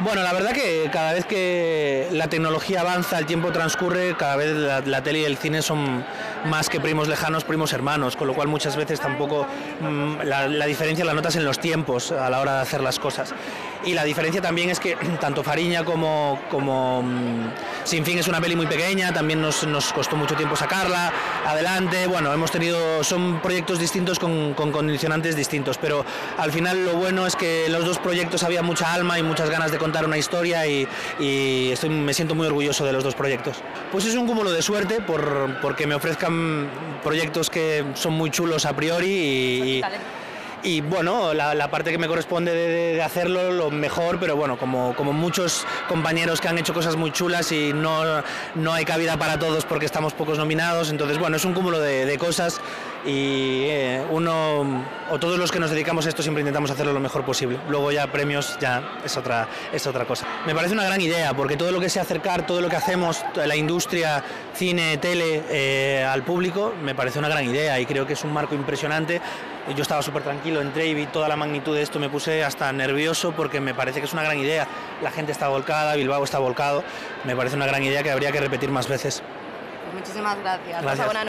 Bueno, la verdad que cada vez que la tecnología avanza, el tiempo transcurre, cada vez la, tele y el cine son más que primos lejanos, primos hermanos, con lo cual muchas veces tampoco mm, la, la diferencia la notas en los tiempos a la hora de hacer las cosas. Y la diferencia también es que tanto Fariña como, como mm, Sin Fin es una peli muy pequeña, también nos, nos costó mucho tiempo sacarla adelante. Bueno, hemos tenido, son proyectos distintos con, con condicionantes distintos, pero al final lo bueno es que los dos proyectos había mucha alma y muchas ganas de contar una historia y, y estoy, me siento muy orgulloso de los dos proyectos. Pues es un cúmulo de suerte por, porque me ofrezcan proyectos que son muy chulos a priori y, y bueno, la, parte que me corresponde de, hacerlo lo mejor, pero bueno, como, como muchos compañeros que han hecho cosas muy chulas y no, no hay cabida para todos porque estamos pocos nominados, entonces bueno, es un cúmulo de cosas y eh, uno o todos los que nos dedicamos a esto siempre intentamos hacerlo lo mejor posible. Luego ya premios ya es otra, es otra cosa. Me parece una gran idea porque todo lo que sea acercar, todo lo que hacemos, la industria, cine, tele, eh, al público, me parece una gran idea y creo que es un marco impresionante. Yo estaba súper tranquilo, entré y vi toda la magnitud de esto, me puse hasta nervioso porque me parece que es una gran idea. La gente está volcada, Bilbao está volcado, me parece una gran idea que habría que repetir más veces. Pues muchísimas gracias. gracias.